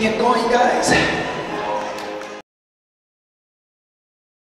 get going, guys.